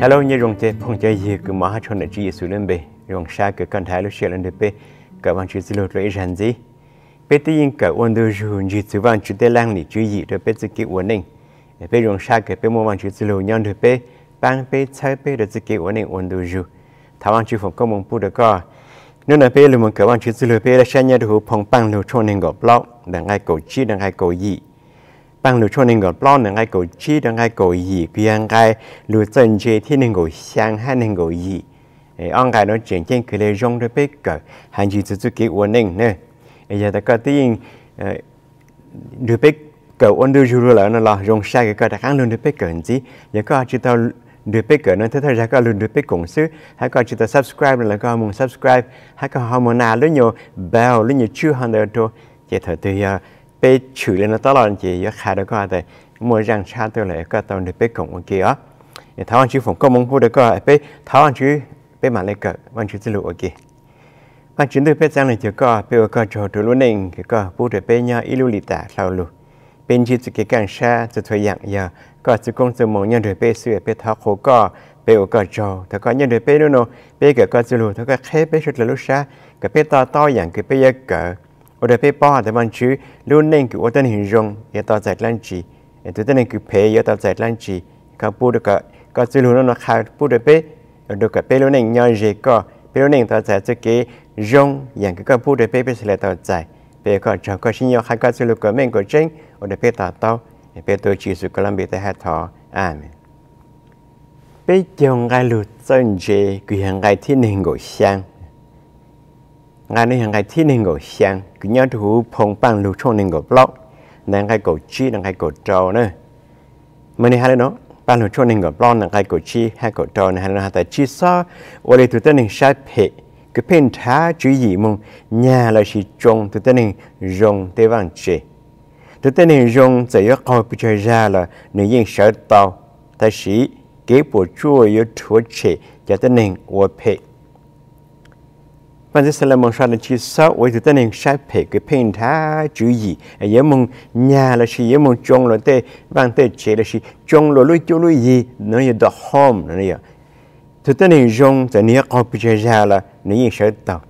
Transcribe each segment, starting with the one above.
Hello, như rong te phong chơi gì, cứ mà cho nên chỉ sử lên bề. Rong xa, cứ cần thái lúc xe lên được bề. Cả bạn chỉ sử lột lấy rằng gì? Bề tự nhiên cả ôn đồ dù chỉ sử bạn chỉ để lang lý chú ý được bề tự kỷ ổn định bề rong xa, cứ bề mua bạn chỉ sử lột nhau được bề. Ban bề chơi bề được tự kỷ ổn định ôn đồ dù thảo bạn chỉ phòng công mong bu được co nếu là bề luôn cả bạn chỉ sử lột bề, là sang nhà được phong bằng lột cho nên gặp blog đang ai cầu chi đang ai cầu gì bằng lưu cho nên gọi bao nên cái cầu chi nên cái cầu gì cái anh cái lưu chân chế thì nên gọi sang hay nên gọi gì anh cái nó chuyển trên cái lấy rong được biết cái hành chỉ tự cái ổn định nè. Giờ ta có tiếng được biết cái ổn định rồi là nó là rong sai cái cái đặc ăn luôn được biết cái gì giờ có chỉ tao được biết cái nó thế thôi, ra có luôn được biết cùng xứ. Hay có chỉ tao subscribe, là có muốn subscribe. Hay có họ muốn nào lấy nhiều bell lấy nhiều chưa hơn được thôi giờ thời từ bé chửi lên nó to là chị giờ khai đó có ai mua răng cha tôi lại có tao để bé cổng ok á, thì tháo anh chú phòng công mong phu được có bé tháo anh chú bé mà lấy cờ anh chú tự lụ ở kia bạn tôi bé răng này chỉ có bé ở có chỗ tôi luôn nên cái có phu được bé nhau ít lưu lịt tạ sau lù bên chỉ cái càng xa từ thời dạng giờ có sự công sự mong nhân được bé sửa bé tháo khổ có bé ở có chỗ tháo có nhân được bé luôn nó bé cái có sự luôn, tháo có khép bé chút là lúc xa cái bé to to dạng cái bé giờ cỡ ยเป้นู่นเป้ก็ก็จะรู้ถ้าก็แค่เป้ชุดละลูกชาก็เป้ต่อต่ออย่างคือเป้ยังเกิด ở đây phải bỏ thì bạn chứ luôn nên cứ ở đây hình dung để tao giải lan chỉ để tụi nên cứ phê để tao giải lan chỉ các bố được cả các chữ luôn nó khai bố được bé được cả bé luôn nên nhau gì có bé luôn nên tao giải cho cái dungอย่างcái các bố được bé bé sẽ là tao giải bé có cho có xin nhau hai các chữ luôn của mình của chính ở đây bé tao tao bé tôi chỉ sự có làm bé tại hai thọ amen bé chồng gai lụt chân gì cứ hàng gai thiên hình của sang ngay nơi hàng ngày thi nên ngồi sang cứ nhớ thu phong bằng lưu cho nên ngồi blog nàng cái cổ chi nàng cái cổ trâu nữa. Mình hay nó bằng lưu cho nên ngồi blog nàng cái cổ chi hay cổ trâu này, hay là tại chi sao ở đây tụi tên sát phê cái bên thá chú ý mong nhà là chỉ trông tụi tên rong tế vàng chế tụi tên rong chỉ có coi bị chơi ra là nếu như sợ tàu ta sĩ, kế bộ chua yếu thua chế cho tên ở phê bạn sẽ làm một sản chỉ sau với từ tên sai phê cái phê thá chú ý ở mong nhà là chỉ ở mong trông là tê vang tê chế là chỉ trông là lui chỗ lui gì nó như the home nó như từ tên này dùng tại nia có bị chơi ra là nia sợ tàu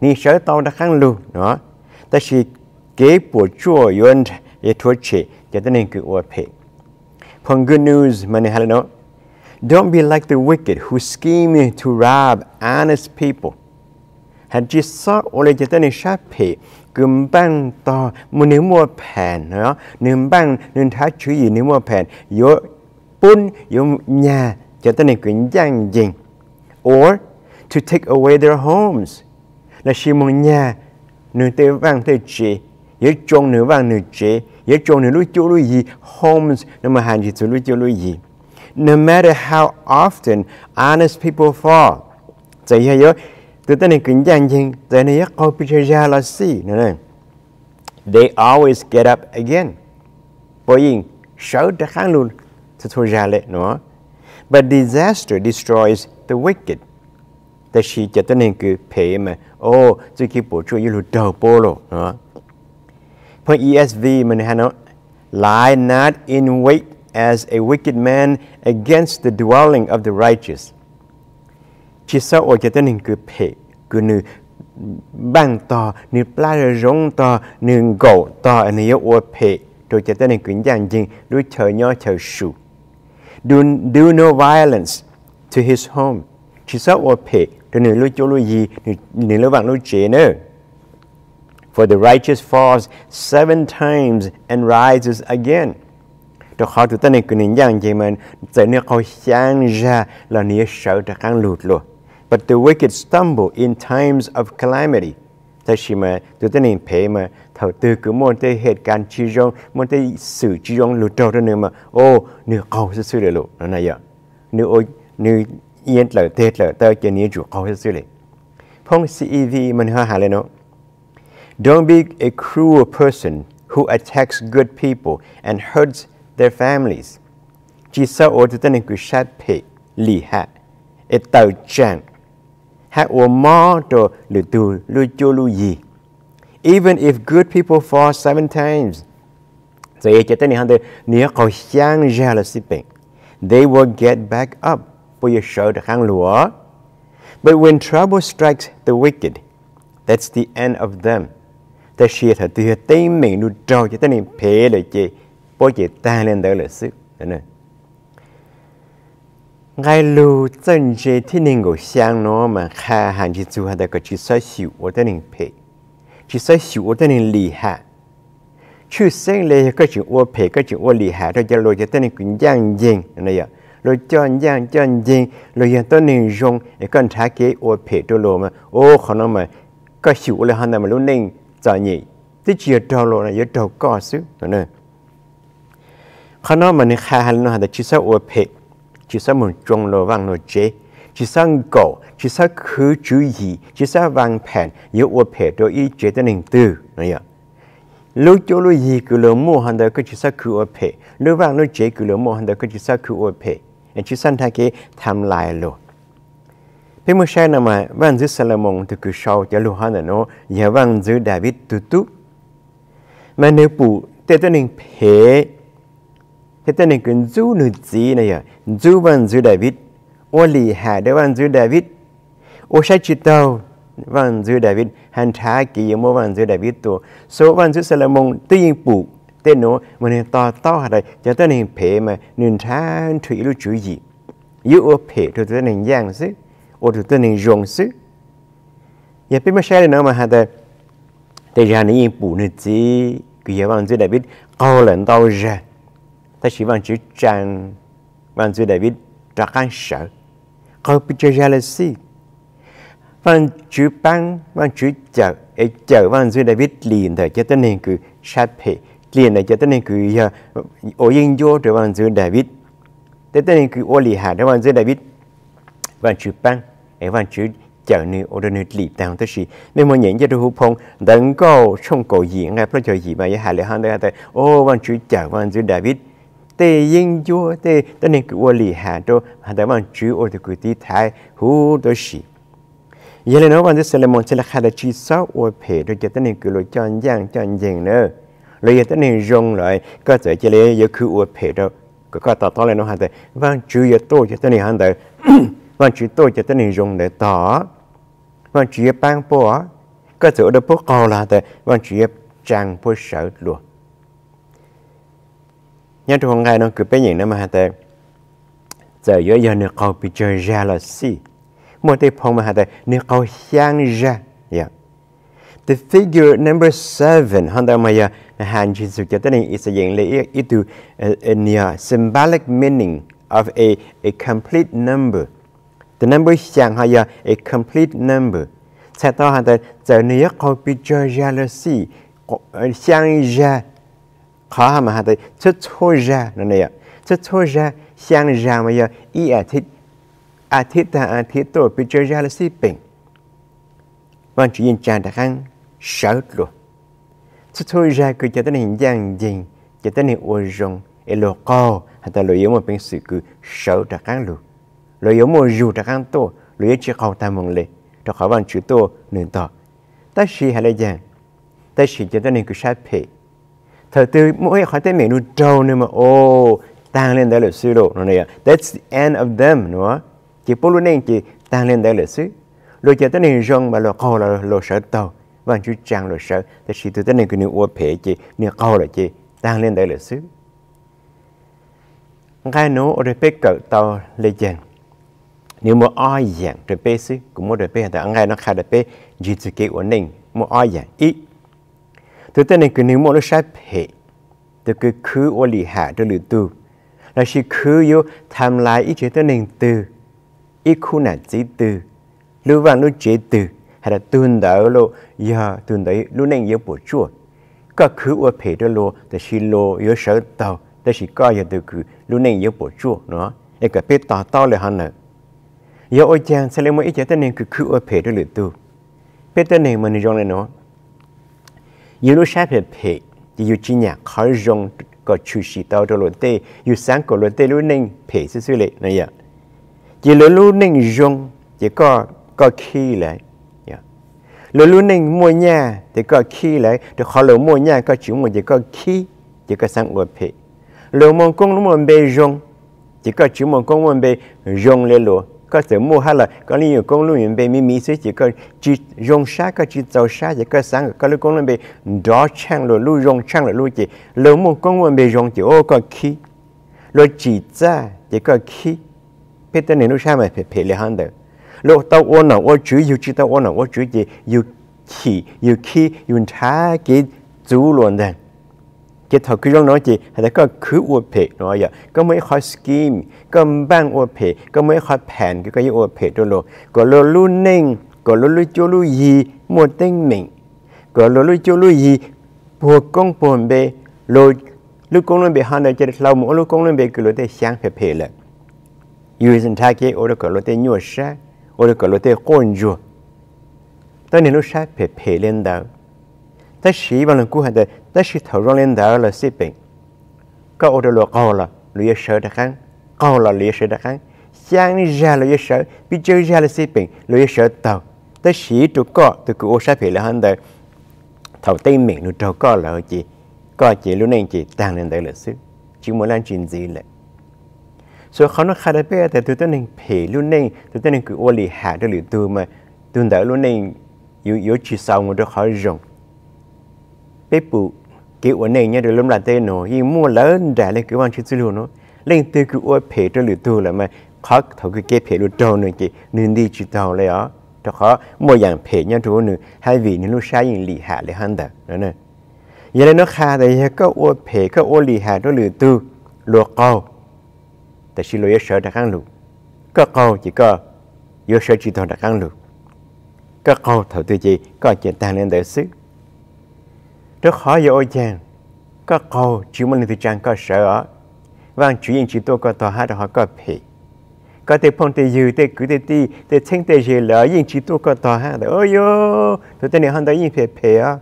nia sợ tàu đã kháng luôn đó ta chỉ kế bộ chua yuan ye thua chế cho tên này cứ ở phê phong good news mà này hay nó Don't be like the wicked who scheme to rob honest people hadjissa ole jetani shape gumbang to munimwa pan no nimbang nin tha chui nimwa pan yo pun yo nya jetani kunjang jing or to take away their homes là shi mong nya nin te vang te chi ye chong nin vang nin chi ye chong nin lu chu lu yi homes na ma han ji chu lu chu lu yi no matter how often honest people fall ใจเยอะ they always get up again. But disaster destroys the wicked. Ta chỉ cho tên này cứ mà ô ESV nói lie not in wait as a wicked man against the dwelling of the righteous chỉ sau ở cho tên hình cứ phê cứ nữ bang to nữ pla rong to nữ gỗ to anh ấy ở phê rồi cho tên hình cứ dàn dinh đối chờ nhau chờ sụ do, do no violence to his home chỉ sau ở phê rồi nữ lưu chỗ lưu gì nữ nữ lưu vàng lưu chế nữa For the righteous falls seven times and rises again. Đó khó tụi ta này cứ nhìn dạng gì mà tại nó khó sáng ra là nó sợ ra kháng lụt luôn. But the wicked stumble in times of calamity. Ta chỉ mà tụi ta nên phê mà thầu tư cứ muốn tới heตุการณ์chi rong muốn tới sự chi rong lụt trâu đó nữa mà ô nửa cầu sẽ xử lý lụt nó này vậy nửa ô nửa yên lỡ tết lỡ tơ cho nửa chủ cầu sẽ xử lý phong CEV mình hơi hà lên nó Don't be a cruel person who attacks good people and hurts their families. Chỉ sợ ô tụi ta nên cứ sát phê lì hạ, et tàu chẳng, hạ ô mò đồ lử tù lưu Chô lưu gì. Even if good people fall seven times, so ye chete ni hande ni ko xiang ja la si pe. They will get back up. bố yêu sợ được kháng lúa but when trouble strikes the wicked that's the end of them ta xia thật từ tay mình nu trâu cho ta nên phê lại chị bố chị ta lên đó là sự nữa ngay lưu chân chế thì nên ngồi sang nó mà khá hàng chỉ chú hạt cái chỉ sai xỉu ở đây nên phê chỉ sai xỉu ở đây nên lì hạ chứ sinh lệ cái chuyện ô phê cái chuyện ô lì hạ đó cho lôi cho đây nên cũng giang giang này ạ rồi cho giang cho giang rồi giờ ta nên dùng cái con thả kế ô phê đó lô mà ô khó nó mà cái xỉu là hàng hắn mà lúc nên cho nhỉ tí chia trâu lộ là yếu trâu có sức nữa khá nó mà nên khai hàng nó là chỉ sao ô phê chỉ sao một trong lo vang lo chế chỉ sao cổ chỉ sao khứ chú ý chỉ sao vang phèn yếu ô phè đồ ý chế tên hình tư này ạ lúc chỗ lúc gì cứ lô mua hàng đó cứ chỉ sao khứ ô phè lúc vang lô chế cứ lô mua hàng đó cứ chỉ sao khứ ô phê chỉ sao thay cái tham lại lộ thế mà sai nào mà văn giữ Salomon từ cứ sau cho lưu hắn nó giờ văn giữ David tu tu mà nếu bù tên tên hình phè thế tên này cần du nữ gì này à? Du văn du David ô lì hà đế văn du David ô sai chỉ tàu văn du David hàn thá kỳ yếu mô văn du David tổ số văn du Salomon tuy nhiên bù tên nó, mà nên to to hà đây. Cho tên này phê mà, nên thá thủy lưu chủ gì yếu ô phê thì tên này giang sức ô thì tên này rộng sức giờ biết mà sai nữa mà hà đây. Đây ra này bù nữ gì kỳ yếu văn du David câu lần tàu ra ta chỉ bằng chữ tràn bằng chữ David là can sợ không bị chơi jealousy bằng chữ băng bằng chữ chờ ấy chờ bằng chữ David liền thời cho tên nên cứ sát phê liền thời cho tên nên cứ ô ờ, yên vô, rồi bằng chữ David. Thế tên nên cứ ô lì hà đó bằng chữ David. Bằng chữ băng ấy bằng chữ chờ nữ ô đơn nữ lì tàng tới gì nên mọi nhận cho được phong đừng có không cầu gì ngay pro chơi gì mà giá hà lệ han đây ô bằng chú chờ bằng chú David tê yên chúa tê tên này cứ ô lì hà cho hà tới bằng chú ô thì cứ tí thái, hú đôi sĩ giờ này nó bằng cái Solomon sẽ là khai là chi sáu ô phê rồi cho tên này cứ lo cho giang cho giang nữa rồi giờ tên này rong lại có thể cho lấy giờ cứ ô phê đâu có có tao tao lên nó hà tới vang chú giờ tôi cho tên này hà tới vang chú tôi cho tên này rong để tỏ vang chú bang bỏ có thể ở đâu bỏ cao là tới vang chú trang bỏ sợ luôn nhớ trong ngày nó cứ bé nhìn nó mà hạt tệ giờ giờ giờ nó câu bị chơi ra là si một cái phong mà hạt tệ nó câu sang ra. Yeah the figure number seven hon da maya han jesus ketani is a yang le itu in a symbolic meaning of a a complete number. The number chiang hay là a complete number. Ta ta han giờ zai ne bị chơi bi jealousy sang ja khó mà hà tới chất thôi ra nó này ạ. Chất thôi ra sang ra mà giờ, y à thích à thích ta à, à thích tôi bị chơi ra là xí bình. Vâng, Và chỉ nhìn chàng đã khăn sợ luôn. Chất thôi ra, cứ cho tới hình dạng gì cho tới hình ô rồng, ê, lô co. Hả ta lỗi yếu mà bình sự cứ sợ đã khăn luôn. Lỗi yếu mà dù đã khăn tôi lỗi yếu chỉ cầu ta mong lệ cho khỏi bằng chữ tôi nên tỏ ta sĩ hà lại giang? Ta sĩ cho tới hình cứ sát phệ thời tư mỗi khóa tên mình nó trâu nữa mà, ô tăng lên đây là sư đồ, nó này that's the end of them, đúng không? chỉ bố luôn nên chỉ tăng lên đây là sư rồi chờ tới nên rong mà lo câu là lo sợ tàu. Và chú trang lo sợ thì chỉ từ tới nên cái nụ ô phê chỉ nụ câu là chỉ tăng lên đây là sư ngay nó ở đây bê cỡ tàu lê chèn. Nếu mà ai dạng rồi bê sư cũng muốn rồi bê thì ngay nó khai rồi bê chỉ từ cái ổn định mà ai dạng ít thứ tên này, cứ nếu mà nó sai phê từ cứ cứ ô lì hạ cho lì tu là chỉ cứ yêu tham lại ít chế tên này từ ít khu nạn chỉ từ lưu vàng lưu chế từ hay là tuần đó lô giờ tuần đấy lưu nên yêu bổ chua có cứ ô phê cho lô, thì chỉ lô yêu sợ tàu. Thì chỉ có giờ từ cứ lưu nên yêu bổ chua nó. Cái cả biết tỏ tao là hắn nữa giờ ôi chàng, sẽ lấy một ít chế tên này cứ cứ ô phê cho lượt tu biết tên này mình dùng này, nó giờ lúc sáng phải phê thì giờ chỉ nhà khỏi dùng có chú sĩ tao cho lượt tê giờ sáng có lượt tê lúc nên phê sẽ xử lý này ạ, chỉ lúc lúc nên dùng chỉ có có khi lại lúc lúc nên mua nhà thì có khi lại thì họ lúc mua nhà có chú một chỉ có khi chỉ có sáng ở phê lúc mong công lúc mong bê dùng chỉ có chú một công viên bề dùng lên luôn có thể mua hay là có nhiều công viên bên mi mi sẽ chỉ có chỉ dùng sát có chỉ tàu sát chỉ có sáng có lúc công viên bên đó chăng rồi lưu dùng chăng rồi lưu chỉ lâu một công viên bên dùng chỉ ô có khí rồi chỉ ra chỉ có khí biết tên này lúc sao mà phải phải lấy hàng được? Lúc tàu ô nào ô chữ yêu chỉ tàu ô nào ô chữ gì yêu khí yêu khí yêu thá cái chú luôn đấy cái thằng cứ nói gì hay có cứ ua phê nói vậy có mấy khó scheme có bang ua phê, có mấy khó plan cái cái ua phê đó luôn, có lô lu ninh có lô lu cho lu gì một tên mình có lô lu cho lu gì buộc công buồn bề lô lu công lên bề hắn để chơi lâu một lu công lên bề cứ lô để sáng phê phê lại using thay cái ô đó có lô để nhua sa ô đó có lô để con chua tới nên nó sa phê phê lên đâu ta sĩ bằng lần cú hành đề ta sĩ thầu rong lên đảo là xếp bệnh có ô đồ cầu là lìa sợ đã kháng cầu là lìa sợ đã kháng sáng ra là lìa sợ bị chơi ra là xếp bệnh lìa sợ tàu ta sĩ trụ cọ từ cú ô sát phỉ là hành đề thầu tây miệng nó trâu cọ là chị cọ chị lúc này chị tăng lên đảo là xếp chỉ muốn làm chuyện gì lại so khó nó khai đại bé thì tụi tôi nên phỉ luôn nên tụi tôi nên cứ ô lì hạ cho lì tôi mà tôi đỡ luôn này, yếu yếu chỉ sau một đứa khó rồng bé bự kiểu ở này nhá được lâm là tên nó nhưng mua lớn đã lên cái quan chức luôn nó. Lên từ cái ô phê cho lửa tu là mà, khó thầu cái cái phê lửa trâu nữa chị nên đi chỉ tàu lấy đó cho khó, mua dạng phê nhá chỗ nữa, hai vị nên lúc sai những lì hạ lấy hắn đó nữa nè. Giờ nó khá thì có ô phê có ô lì hạ cho lửa tu lửa câu tại chỉ lửa sợ đặc ăn lửa có câu chỉ có yêu sợ chỉ thầu đặc ăn lửa có câu thầu tư chị có chuyện tăng lên đời sức rất khó dễ ôi chàng. Có câu chú mình từ chàng có sợ và vâng, chú yên chỉ tôi có tòa hát họ có phê có thể phong tế dư tế cứ tế ti tế thanh tế dư lỡ yên chỉ tôi có tòa hát ôi yo tôi tên này hắn đã yên phê phê á.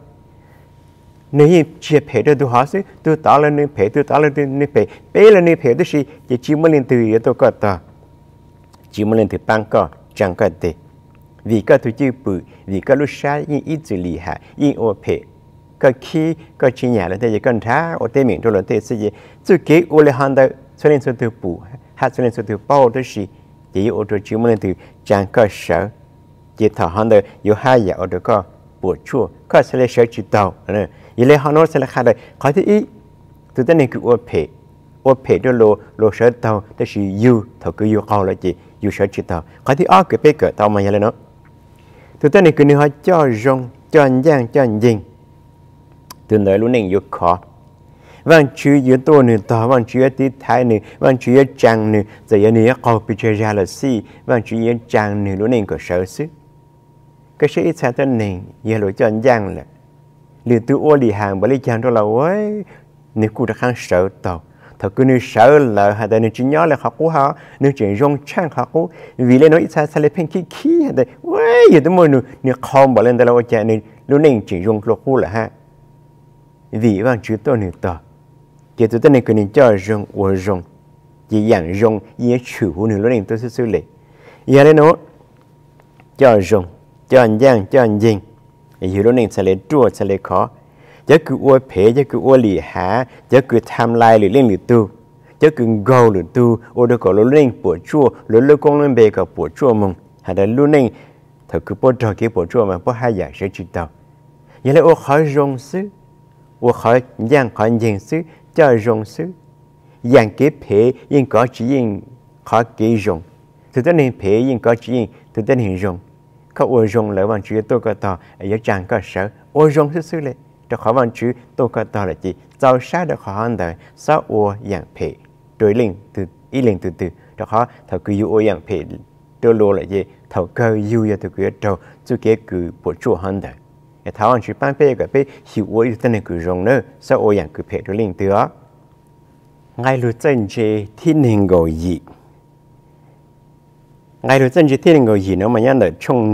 Nếu yên chia phê đó, tôi hỏi chứ tôi tạo lên nên phê tôi tạo lên nên phê phê là nên phê đó là chỉ chỉ muốn từ yên tôi có tòa. Chỉ muốn lên từ bang có chẳng có tế vì có tôi chữ bự, vì có lúc sáng yên ít chữ lì hạ yên ô phê cái khi cái chi nhà là thế gì cần thá ở đây miền cho là thế gì chứ cái ô lê hàng đó cho nên số từ bù hay cho nên số từ bao đó gì chỉ ở chỗ chỉ muốn từ trang cơ sở. Chỉ thảo hàng đó có hai giờ ở đó có bù chua, có sẽ lấy sở chỉ tàu. Nè vậy lấy hàng nó sẽ là khai đây có thứ ý, từ tên này cứ ô phê. Ô phê đó lô lô sở tàu đó là yêu thảo cứ yêu cao là gì? Yêu sở chỉ tàu. Có thứ ở cái bê cỡ tàu mà như là nó. Từ tên này cứ nói cho rong, cho anh giang cho anh dinh từ nơi lúc này yêu khó. Vâng chú yêu tôi nữa đó vâng chú yêu tí thái nữa vâng chú yêu chàng nữa giờ yêu nữa có bị chơi ra là gì vâng chú yêu chàng nữa lúc này có sợ sức cái sự ít sao tên này yêu lỗi cho anh giang là liền tôi ô lì hàng bởi lý chàng đó là, ôi nếu cụ đã khăn sợ tàu thật cứ nếu sợ là hay là nếu chỉ nhớ là học cũ họ nếu chỉ rong trang học cũ. Vì lẽ nó ít sao sao lại phèn khí khí hay là ôi, giờ tôi muốn nếu nếu không bỏ lên đây là ôi chàng này lúc này chỉ rong lục cũ là ha vì vang chữ tôi nữa tờ. Chỉ tôi tên này cần cho rong và rong chỉ dạng rong ý chủ của nữa lúc tôi sẽ xử lý. Giờ đây nó cho rong cho anh giang, cho anh dinh. Thì lúc này sẽ lấy chua sẽ lấy khó. Chứ cứ ua phế chứ cứ ua lì há chứ cứ tham lai lì lên lì tu chứ cứ gâu lì tu ô được có lúc này bùa chua lúc lúc công lên bề có bùa chua mông hay là lúc này, thật cứ bộ trò cái bùa chua mà bộ hai giả sẽ chịu tàu. Giờ lại ô khó rong xứ. 我可养可认识叫认识，养给培应该只应可给用，thực tế nên phê yên có chỉ thực tế nên dùng các ô dùng lại bằng chữ tôi có tờ ở dưới trang sở ô dùng xứ xứ lệ cho khỏi bằng chữ tôi có tờ là chỉ giàu sát được khỏi hơn đời sao ô dạng phê đối liền từ ý liền từ từ cho khó thầu cứ yêu ô dạng phê tôi lô là gì thầu cơ yêu giờ tôi cứ trâu chú kế cứ đời e tháo cái hiểu rong linh chân thiên gì chân thiên gì nó mà là trong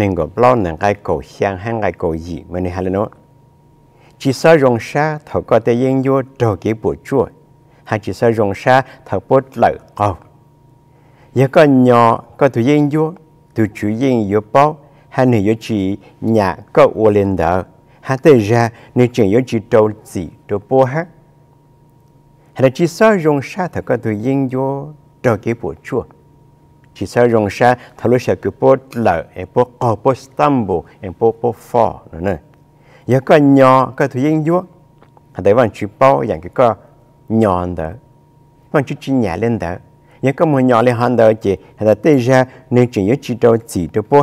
hay mà chỉ sa thọ có thể yên vô đồ kế bộ chua hay chỉ sợ rong sa thọ bớt lợi cầu giờ có nhỏ có tụi yên vô tụi chủ yên vô bao hai người yếu chỉ nhà có ô lên đó hai tự ra nếu chuyện yếu chỉ trâu gì trâu bố hát hay chỉ sao dùng sa thật có từ yên vô cho cái bộ chua chỉ sao dùng sa thà lúc sẽ cứ bộ lợ em bộ cò bộ em bố bộ fall nữa nè. Giờ có nhỏ có thứ yên dúa hạt đấy vẫn chỉ bao dạng cái có nhỏ đó vẫn chỉ chỉ nhà lên đó giờ có một nhỏ lên hàng đó chỉ hạt tự ra nên chỉ nhớ chỉ đâu chỉ đâu bộ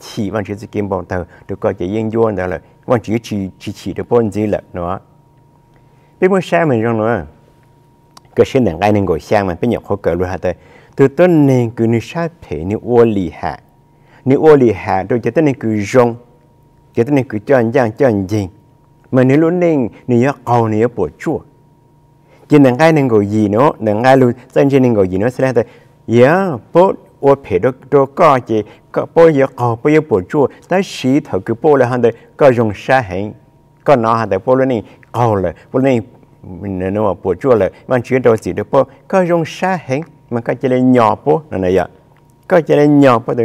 chỉ bạn chỉ kim bọn thờ được coi chỉ yên duyên đó là văn chỉ chỉ chỉ chỉ được bọn gì là nữa. Biết một xem mình rồi nữa cái sinh năng ai nên gọi sang mà bây giờ họ cỡ luôn hả tới từ ต้น nên cứ như sát thể như ô lì hạ. Như ô lì hạ rồi cho tới nên cứ rong, cho tới nên cứ chọn giang chọn gì mà nếu luôn nên nếu cầu nếu bỏ chua chỉ năng ai nên gọi gì nữa năng ai luôn dân chỉ nên gọi gì nữa sẽ là tới yeah dạ, bố ô phê đó đó có gì có bố giờ cầu bố giờ bỏ chua ta sĩ thở cứ bố là hả tới có rong sa hình có nó hả tới bố luôn nên cầu là bố nên mình nó mà bộ chua lại mà chuyện đầu gì được po có dùng sa hình mà có chỉ là nhỏ po là này ạ có chỉ là nhỏ po từ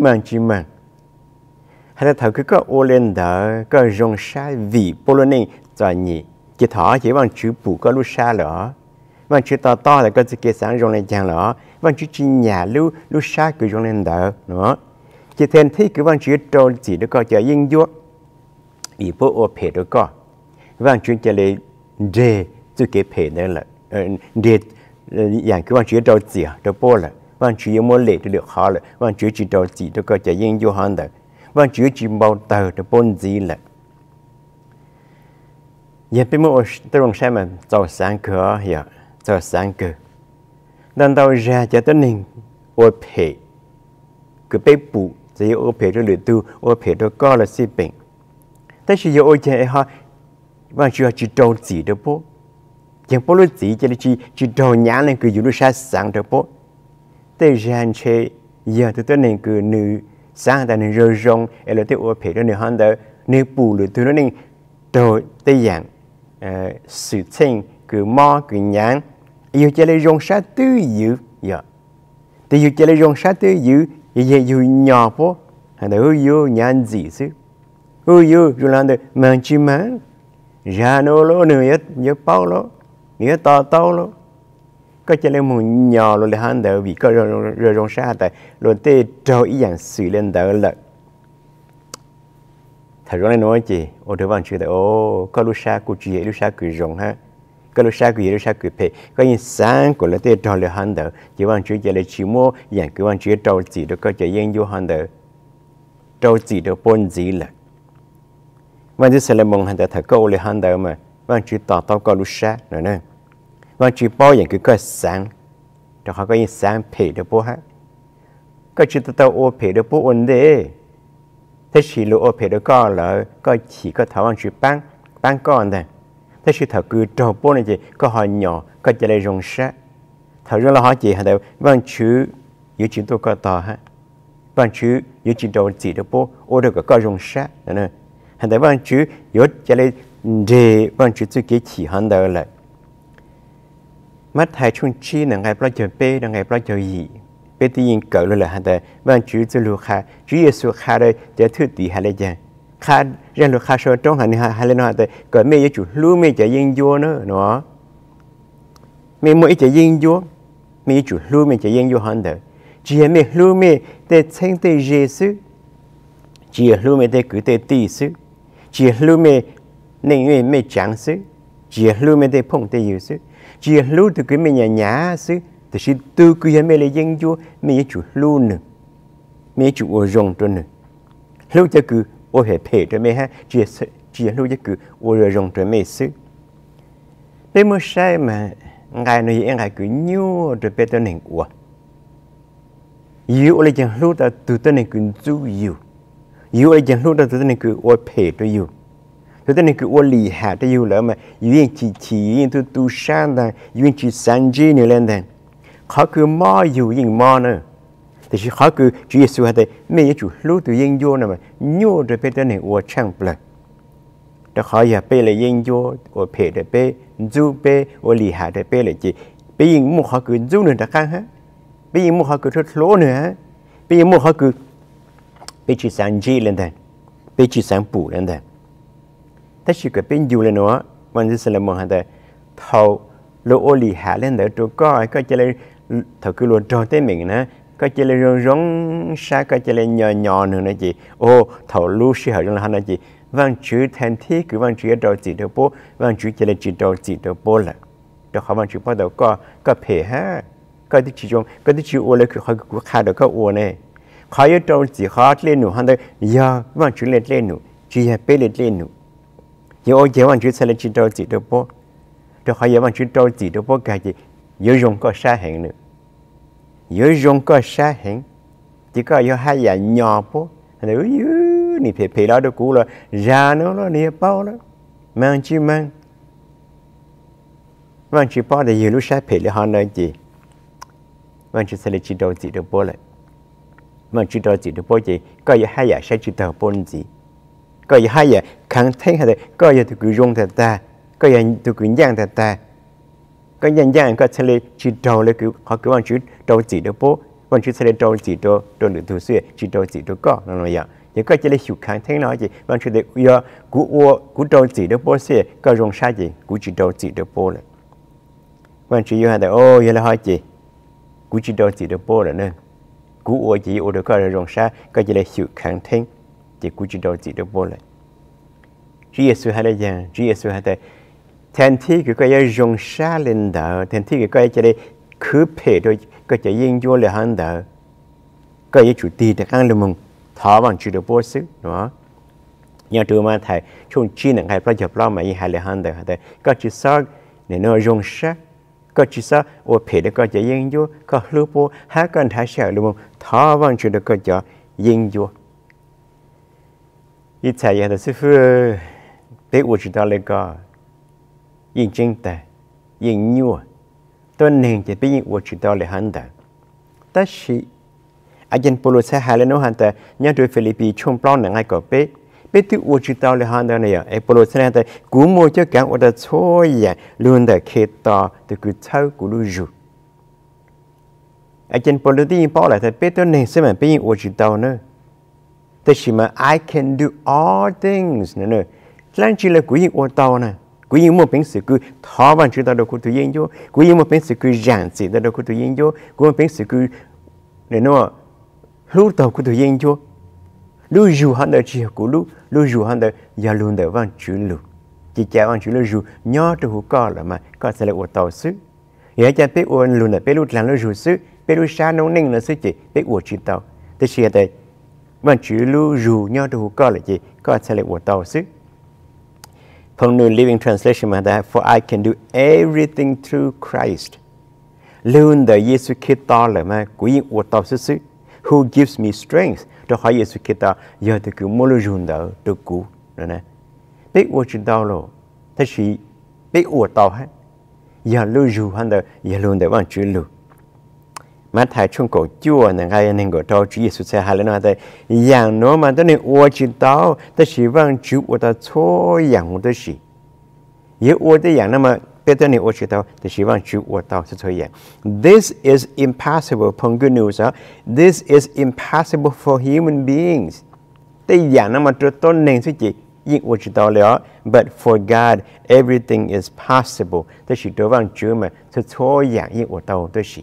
mà chỉ mà hay là thằng cứ có ô lên đó có dùng sa vị po lên này cho nhỉ chỉ thọ chỉ bằng chữ bù có lúc sa lỡ bằng chữ to to là có chỉ kia sáng dùng lên chàng lỡ bằng vâng, chữ chỉ nhà lưu lưu xa cứ dùng lên đỡ, nữa. Vâng chỉ thêm thấy cứ bằng chữ đầu chỉ được có chỉ yên dốt vì bố ô phê được có bằng chữ chỉ lấy đề tự cái phê nữa là ờ, đề ờ, dạng cứ quan chỉ đầu chỉ được bố là. Quan chỉ mua lệ được khó là. Quan chỉ chỉ đầu chỉ được có chỉ yên vô hơn được quan chỉ chỉ bao tờ được bốn gì là. Giờ bây giờ tôi đang xem mà cho sáng cửa hiểu tờ sáng cơ. Đang tao ra cho tên nên ô phê. Cứ bế bụ chỉ ô phê cho lửa tu ô phê cho có là si bệnh ta chỉ ô chè e ha và vâng, chưa chỉ trâu chỉ được bố. Chẳng bố lúc chỉ chỉ chỉ trâu nhá lên cứ dùng sáng được bố. Tê gian chê, giờ tụi tên nên cứ nữ, sáng ta nên rơi rong ở lại tê phê cho nữ đó nữ bù lửa tu nó nên trâu tê dạng ờ, sự tình cứ mò, cứ nhãn yêu chơi lấy rong sát tư dữ giờ thì yêu chơi lấy rong sát tư dự giờ yêu nhỏ bố hắn đó yêu nhàn gì chứ yêu rồi làm được mang chi mang ra nô lô nữa nhớ nhớ bao lô, nhớ to to lô. Có chơi lấy một nhỏ lô là hàng đỡ vì có rồi rồi rong sát tại luôn tê trâu ý dạng xử lên đỡ lợ. Thật ra nói chị, ô đứa bạn chưa tại ô, có lúc xa của chị lúc xa cười rong ha có lúc xa cười lúc xa cười phê có những sáng của là tê trâu là hắn đỡ chỉ bạn chưa chỉ là chỉ mua dạng cái bạn chưa trâu chỉ được có chỉ yên vô hắn đỡ trâu chỉ được bốn gì lợ và chỉ là mong hành thật câu le hành đạo mà và chỉ tỏ tao có lúc sát nữa nè và chỉ bao những cái cái sáng đó họ có những sáng phê được bố hát chỉ tao ô phê được bố ổn đấy. thế chỉ lu ô phê được có là có chỉ có thảo anh chỉ bán bán con đây thế sự thật cứ trâu bố này chị, có họ nhỏ, có chỉ là rong sát thật ra là họ chị, hả đều vâng chữ yếu chỉ tôi có tỏ ha. Vâng chữ yếu chỉ đầu chỉ được bố, ô được có rong sát nữa nè hả đều bạn chú yếu cho lấy để vâng chú vâng tự kể chỉ hắn đều lại. Mắt hai chung chi là ngày bao giờ bê là ngày bao giờ gì bê tự nhiên cỡ là hả đều vâng chú tự lưu khai chú sư khai đây, để thứ tỷ hả là gì khai rèn luyện khai sơ trong hành hay lên nó tới cởi mấy cái chủ, lưu mấy cái yên vua nữa nó mấy mỗi cái yên vua mấy chủ, lưu mấy cái yên vua hắn đó chỉ mấy lưu mấy để 稱 tới Giêsu chỉ lưu mấy để cứ tới tỷ sư chỉ lưu mê nên người mê chẳng sư chỉ lưu mê để phong tới yêu sư chỉ lưu từ cái mê nhà nhà sư từ khi từ cái mê lấy yên vua mê chủ lưu nữa mê chủ ở rong cho nữa lưu cho cứ ở phải phê cho mê ha. Chỉ chỉ lưu cho cứ ở rong cho mê sư để mà sai mà ngài nói em ngài cứ nhiều rồi bé tôi nên của. Yêu là chẳng lưu ta từ tôi nên cứ chú yêu yêu là chẳng lúc đó tôi nên cứ ôi phê cho yêu tôi nên cứ ôi lì hạ cho yêu lỡ mà. Yêu chỉ chỉ tôi tu sang đó yêu chỉ sáng chi nữa lên đây khó cứ mò yêu, yên mò nữa thì chỉ khó cứ Chúa Giêsu hay thế. Mấy chủ lúc từ yên vô nè mà nhô được bên trên này của chẳng bờ đó khó giờ bên là yên vô ở phía để bên du bên ở lì hạ để bên là gì bây giờ mua khó cứ du nữa đã khang ha bây giờ mua khó cứ thốt lỗ nữa ha bây giờ mua khó cứ bây chỉ sáng gì lên đây bây chỉ sáng bù lên đây ta chỉ cái bên du lên nữa mình sẽ là một hàng đây thầu lỗ lì hạ lên đấy chỗ có có cho lên, thầu cứ luôn tròn tới mình nữa có chỉ là rong rong sa có chỉ là nhỏ nhỏ nữa nè chị. Ô thầu lu sĩ hợp là hắn chị. Vang chữ thành thi cứ vang chữ đầu chỉ đầu bố. Vang chữ chỉ là chỉ đầu chỉ đầu bố là. Đó họ vang chữ bắt đầu có có phê ha. Có đi chỉ trong chữ ô là cứ họ cứ khai được có ô này họ yêu đầu chỉ họ lên nụ hắn đây giờ vang chữ lên lên nụ chỉ là bê lên lên nụ. Giờ ô, giờ vang chữ sẽ là chỉ đầu chỉ đầu bố. Đó họ giờ vang chữ đầu chỉ đầu bố cái gì yêu dùng có sa hẹn nữa yêu dùng có sa hẹn chỉ có yêu hai nhà nhỏ bố nếu yêu ni phê phê đó được cũ là ra nó nó ni bao đó mang chi mang mang chi bao để yêu lúc sa phê là họ nói gì mang chi sẽ là chỉ đầu chỉ được bố lại mang chỉ đầu chỉ được bố gì có yêu hai nhà sẽ chỉ đầu bố gì có yêu hai nhà kháng thấy hay là có yêu tụi dùng thật ta có yêu tụi cứ giang thật ta có nhân giang có ก็นั่นอย่างยังก็จะเลยหิวขังเท่งน้อยจีวันชุดเด็กยากูอัวกูโดนจีโดโปเสียก็รงชาจีกูจีโดจีโดโปเลยวันชุดยูฮันแต่โอ้ยังละหอยจีกูจีโดจีโดโปเลยเนอะกูอัวจีอัวเด็กก็รงชาก็จะเลยหิวขังเท่งจีกูจีโดจีโดโปเลยจีเยซูฮันเลยยังจีเยซูฮันแต่แทนที่ก็จะรงชาเลนดาแทนที่ก็จะได้คือเพดโดย ก็จะยิ่งยั่วเลยฮันเดอก็ยิ่งจุดตีแต่ข้างลมึงท้อวังจุดเดือบซึเนาะยังตัวมาไทยช่วงจีนหนังไทยพระจับเล่ามาอีหายเลยฮันเดอแต่ก็จิซอกในนอยงชะก็จิซอกโอเพดก็จะยิ่งยั่วก็ลูกปูหากันท้ายเสียลมึงท้อวังจุดก็จะยิ่งยั่วอีใจยังแต่สิ 天梯佢個要用沙林的，天梯佢個要嚟去配到個只應咗嚟行的，個要主地的講了夢，他往主的波斯，係嘛？nhà trường mà thầy chung chi năng hay bây giờ lo mà y hai lệ hàng đời thầy có chỉ sao nên nó dùng sắc có chỉ sao ô phe được có chỉ yên vô có lưu bố há con thái sợ luôn thọ văn chuyện được có chỉ yên vô ít thầy nhà thầy sư phụ để ủ chỉ đạo lên cái yên chân ta yên nhua tôi nên chỉ biết yên chuyện đó là hắn ta ta sĩ agen polo sẽ hai lần hắn ta nhà đối Philippines chung plan là ngay có bé. Bé tự uống chuyện đó là hắn ta này à? Polo sẽ hắn ta cú mua cho cả ở đó thôi à. Luôn đã khi ta từ cứ thâu cú lu rù. Agen polo thì yên bỏ lại thì bé tôi nên sẽ mà biết yên uống chuyện đó nữa. Ta chỉ mà I can do all things nữa nữa lan chỉ là cú yên uống Tao nữa quý yên một bên sự cứ thọ văn chữ ta đâu có tự nhiên chứ quý yên một bên sự cứ giản dị ta đâu có tự nhiên chứ quý một bên sự cứ nên nó lú tàu của tự nhiên chứ lú dù hắn đời chỉ của lú lú dù hắn đời giờ luôn đời văn chữ lú chỉ cha văn chữ lú dù nhỏ trong hũ cò là mà có sẽ là uổng tàu xứ giờ cha biết uổng luôn là biết lú làm lú dù xứ biết lú xa nông ninh là xứ chỉ biết uổng chữ tàu thế xưa đây văn chữ lú dù nhỏ trong hũ cò là gì có sẽ là uổng tàu xứ Phong New Living Translation mà đây, For I can do everything through Christ. Luôn đời Giêsu Kitô là mà của những ủa tàu sức sức. Who gives me strength. Tôi hỏi Giêsu Kitô giờ tôi cứ mua lưu dùn đỡ được cũ. Rồi nè. Biết ủa chúng tao rồi, Thế thì biết ủa tao hết. Giờ lưu dùn hắn đỡ. Giờ luôn đời bằng chữ lưu mà thầy chung cổ chùa nè, ngay nên gọi cho Chúa Giêsu sẽ hay lên nói dạ, rằng mà tôi nên ua chỉ tao ta chỉ vâng chú ua ta cho rằng ua ta chỉ yếu ua ta rằng nó mà biết tôi nên ua chỉ tao ta chỉ vâng chú ua tao sẽ cho dạ, this is impossible phong good news this is impossible for human beings. Ta rằng nó mà tôi tôn nên suy chỉ nhưng ua chỉ tao liệu but for God, everything is possible. Ta chỉ tôi vâng chú mà sẽ cho rằng ua tao ta chỉ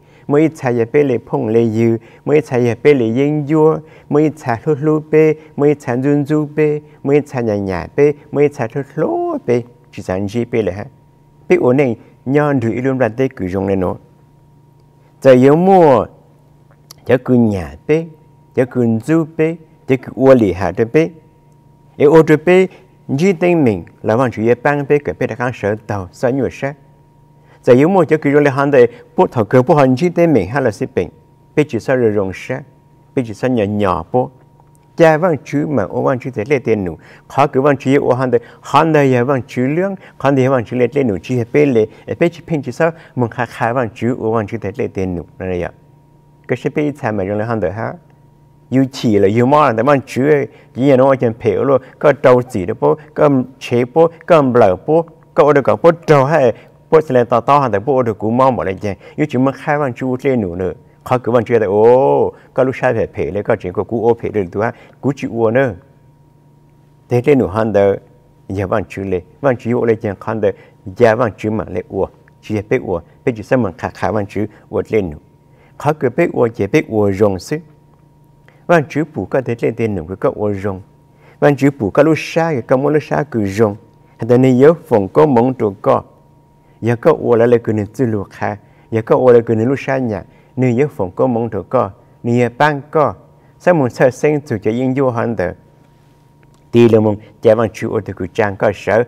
mỗi chạy về bé lệ phong lệ dư mỗi chạy về bé lệ yên vua mỗi chạy lú lú bê mỗi chạy run run bê mỗi chạy nhà nhà bê mỗi chạy lú lú bê chỉ sản gì bê lệ ha. Bê ổn định nhon rồi luôn ra tê cử dùng lên nó giờ yếu mua cho cứ nhà bê cho cứ du bê cho cứ uo lì hạ cho bê ê ô cho bê chỉ tên mình là văn chủ yếu ban bê cái bê đã kháng sở tàu sở nhiều sát giờ yếu một chỗ cứ rồi là hắn đây bố thọ cơ bố hắn chỉ tên mình hay là sĩ bệnh bê chỉ sở rồi rong sở bê chỉ sở nhỏ nhỏ bố cha văn chữ mà ô văn chữ thế lệ tên nụ khó cứ văn chữ ô hắn đây hắn đây ya văn chữ lương hắn đây văn chữ lệ tên nụ chỉ hệ bê lệ bê chỉ pin chỉ sở mong khá khá văn chữ ô văn chữ thế lệ tên nụ này ya cái sẽ bê tham mà rồi là hắn đây ha yêu chỉ là yêu mà là văn chữ gì nó chân phèo luôn có trâu chỉ đó bố có chế bố có lở bố có được có bố trâu hay bố sẽ lên to to hàngแต่bố được cú mong bỏ lại chăng yêu chỉ mà khai văn chữ lên nụ nữaเขาคือวันเชื่อแต่โอ้ก็ลูกชายเผยเผยเลยก็จริงก็กูโอเผยเลยตัวกูจีอัวเนอะแต่เรื่องหนูฮันเดออย่าวันชื่อเลยวันชื่ออะไรจังฮันเดออย่าวันชื่อมาเลยอัวจีเปอัว bố sẽ lên tao tao hàng tại bố được cú mong bỏ lên trên. Yêu chỉ mất hai vạn chú trên nụ nữa khó cứ vạn chú tại ô các lúc sai phải phê lấy các chuyện của cú ô phê được tôi cú chịu ô nữa. Thế dạ trên nụ hàng đó nhà vạn chú lên vạn chú ô lên trên hàng đó nhà vạn chú mà lên ô chỉ biết ô biết chỉ xem mình khai khá vạn chú ô lên nụ. Khó cứ biết ô chỉ biết ô dùng xứ. Vạn chú phụ các thế lên trên nụ cái các ô dùng, vạn chú phụ các lúc sai cái món lúc sai cứ rồng. Hành tây này nhớ phòng có mong trụ có giờ có ô là lấy cái này tư lục ha giờ là cái này sáng nhá nếu giờ phòng có mong được có nếu giờ ban có. Sao muốn sợ sinh chủ cho yên vô hơn được thì là mong chạy bằng chủ ô thì cứ chẳng có sợ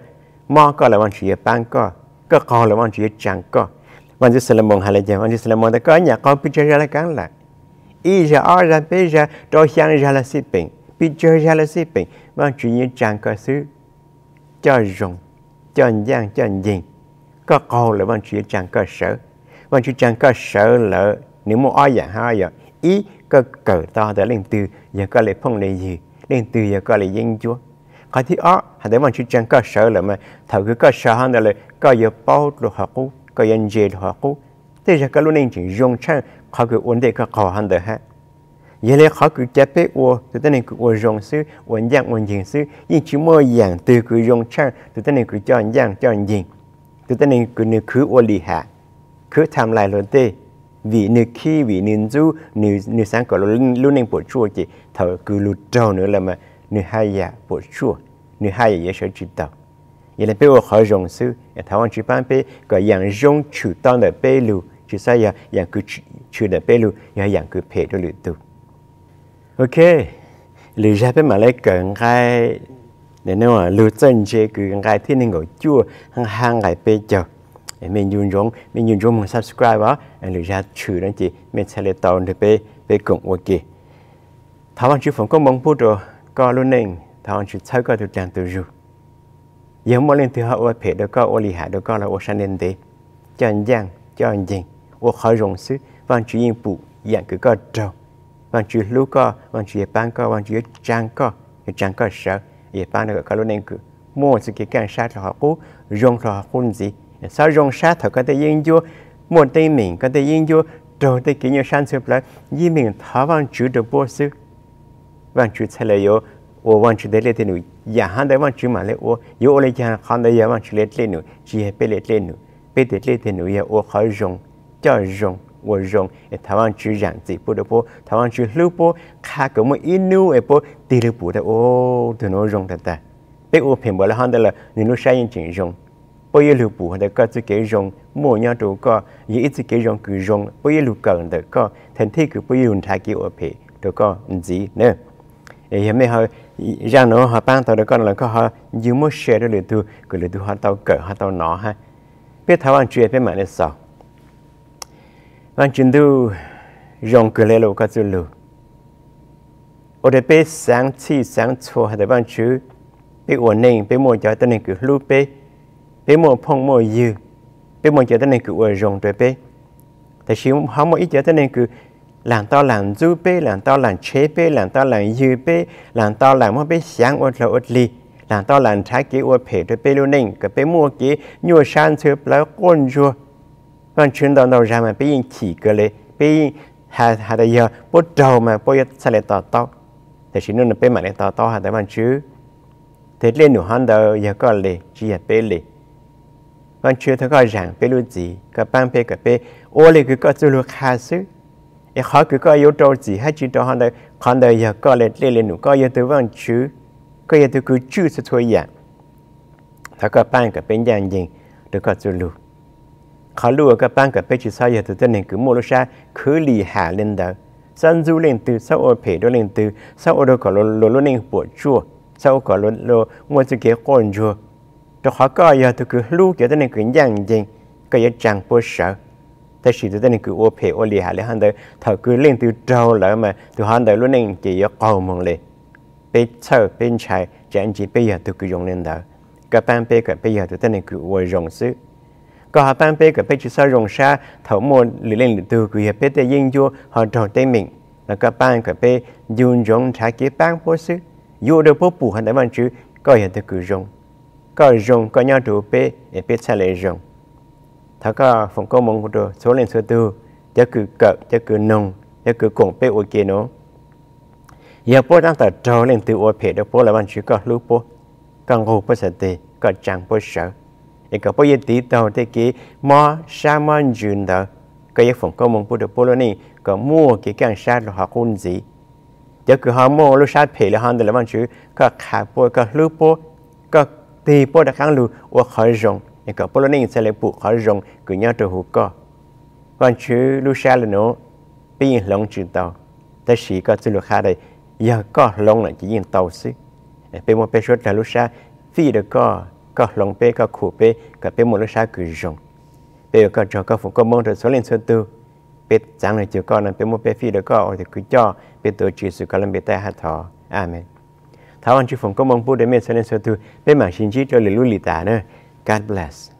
mò là bằng chủ giờ ban có. Có có là bằng chủ giờ chẳng có. Bằng chủ sẽ là mong là chạy bằng chủ sẽ là mong ta có. Nhà có là cắn lại. Ý ra ở ra bây giờ đôi sáng là xí bình bị chơi là xí bình bằng chủ giờ chẳng có xứ. Cho rộng cho giang có câu là bằng chữ trang cơ sở. Bằng chữ trang cơ sở là nếu mà ai dạng hai giờ, ý có cờ to để lên từ, giờ có lẽ phong lấy gì, lên từ giờ có lẽ dân chúa. Có thì ó hãy để mà chú chẳng cơ sở là mà thầu cái cơ sở hơn là có giờ bao đồ học cũ, có dân dễ đồ học cũ. Thế giờ có lúc nên chỉ dùng chân khó cái vấn đề có khó hơn được ha. Giờ lấy khó cứ chấp bế ô từ tên này cứ ô dùng sư ô dạng ô định sư nhưng chỉ mỗi dạng từ cứ dùng chân từ tên này cứ cho dạng cho gì cứ tên này nữ cứ ô lì hạ cứ tham lại luôn tê vì nữ khi vì nữ du nữ nữ sáng có luôn luôn nên bổ chua chị thở cứ lụt trâu nữa là mà nữ hai ya bổ chua nữ hai ya sẽ chỉ tao vậy là bây giờ họ dùng sư thảo anh chỉ ban bây có dạng dùng chủ tao để bây lù chỉ sao ya dạng cứ chủ để bây lù ya dạng cứ phê cho lụt tu ok lì ra bên mà lấy cần cái để nói là lụt chân chế cứ cái thiên nên ngồi chua hàng hàng ngày bây giờ mình dùng giống, mình dùng giống mình subscribe á anh lựa ra chữ đó chị, mình sẽ lấy tàu để bê bê cùng ok thảo anh chú phòng có mong bút rồi, có luôn nên thảo anh chú thấy có được trang từ dù giờ mỗi lần thứ hai ô phê đó có ô lì hạ đó có là ô sang nên đấy cho anh giang, cho anh dình ô khỏi rộng sứ và anh chú yên phụ dạng cứ có trâu và anh chú lúc có và anh chú bán có và anh chú trang có trang có sợ. ye bán được có luôn nên cứ mua sự cái càng sát là họ cố rong là họ không gì sao rong sát thật có thể yên vô một tay mình có thể yên vô đầu tay kia như sản xuất lại y mình thả vào chủ được bố sư vào chủ thay là yo 我忘记的那天路，也喊的忘记嘛嘞，我有我来讲喊的也忘记来天路，只系别来天路，别的来天路也我好用，叫用 我用，诶，台湾主人字不得波，台湾主路波，卡个么一路诶波，第六步的哦，都能用的的，别我平不了喊的了，你路山眼睛用。bây giờ lũ bù họ có cái cái rong mua nhau đồ có ý ít cái rong cứ rong bây giờ lũ cần được có thành thế cứ bây giờ thay kiểu ở phía đồ có gì nữa ấy mấy họ ra nó họ bán tàu đó con là có họ nhiều mua xe đó lừa tu cái lừa tu họ tàu cỡ họ tàu nó ha biết thảo anh chuyện biết mà nó sao Anh chuyện tu rong cửa lê lô có chữ lù. Ở đây biết sáng chi sáng chua hay là bạn chữ biết ổn định biết mua cho tên này cứ lưu biết bé mua phong mua dư. Bé mua cho tên này cứ ổn rồng rồi bé tại sao không mua ít cho tên này cứ làm tao làm du bé làm tao làm chế bé làm tao làm dư bé làm tao làm mua bé sáng ổn rồi ổn li làm tao làm trái cái ổn phê rồi bé luôn nên cái bé mua cái nhiều sản xuất là con rùa. 让全到到上面别人起个嘞，别人还还得要不着嘛，不要出来叨叨，但是侬那别买来叨叨还得往去，但连侬看到也个嘞，只也别嘞，往去他个人别路子，个半别个别，我嘞个个走路开始，一好个个有着急，还知道看到看到也个嘞，连连侬个也都往去，个也都个就是错样，他个半个别样人，这个走路。khó lùa các bạn các bé chỉ sao giờ từ tên này cứ mua lúc xa cứ lì hạ lên đó san du lên từ sau ở phía đó lên từ sau ở đó có lô lô lô nên bộ chua sau có lô lô mua chữ kia con chua đó khó cái giờ tôi cứ lù kiểu tên này cứ nhàng gì cái giờ chẳng bớt sợ ta chỉ từ tên này cứ ô phe ô lì hạ lên hắn đó thở cứ lên từ trâu lỡ mà từ hắn đó luôn lên chỉ có cầu mong lên bê sau bê trái chẳng chỉ bây giờ tôi cứ dùng lên đó các bạn bây giờ tôi tên này cứ ô dùng sức có họ ban bê cái bê chỉ sao rồng sa thấu môn lưỡi lên lưỡi từ quỷ bê tê yên vô họ tròn tê mình là các ban cái bê dùng rồng trả kế ban bố sư. Vô được bố bù hắn đã văn chữ có hiện thực cử rồng. Có rồng, có nhau trụ bê để bê xa lệ rồng. Thà có phòng công mong của đồ số lên số tư chắc cứ cỡ chắc cứ nông chắc cứ cổng bê ô kia nó giờ bố đang tờ trò lên từ ô phê đó bố là văn chữ có lưu bố càng hồ bố sợ tê, có chẳng bố sợ 也个不一地道这个马沙曼军的，个也分个蒙古的波罗尼个莫个干沙的哈工资，这个哈莫路沙赔了汉的了嘛就个卡波个路波个地波的康路我好用，也个波罗尼在来不好用，个伢都胡个，完全路沙了喏，被人弄知道，但是个走路下来也个弄了就人导师，被我被说的路沙。飞的个 có lòng bê có khổ bê cả bê một lúc sáng cứ rồng bê có cho có phụ có mong được số lên số tư bê chẳng là chỉ có là bê một bê phi được có thì cứ cho bê tổ chức sự có làm bê tai hát thọ amen. Thảo anh chú phụ có mong bố để mẹ số lên số tư bê mà xin chỉ cho lời lưu lì tả nữa God bless.